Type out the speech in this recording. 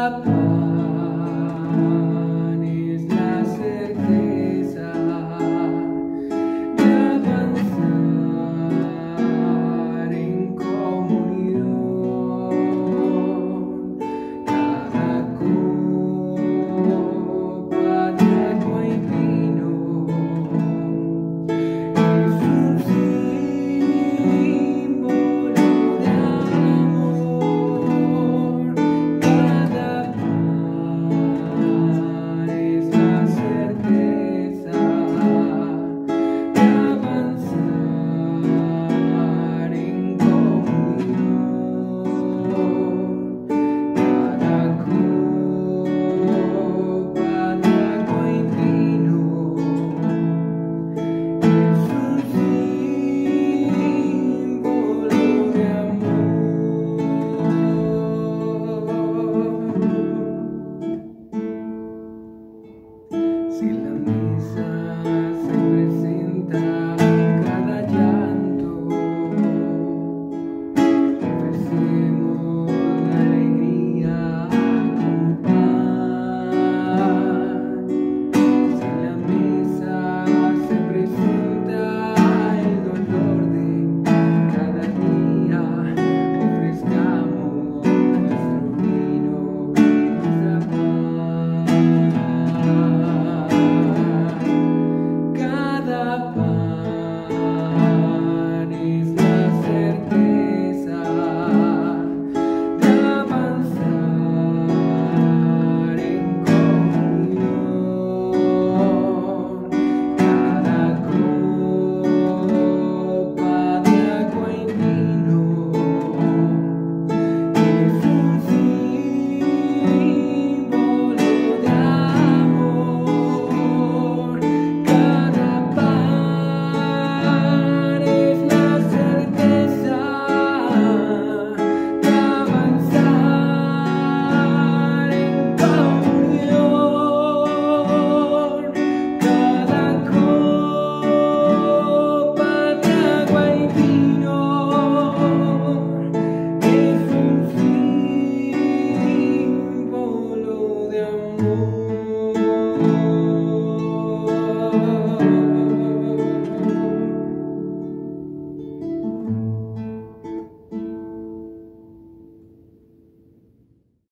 up.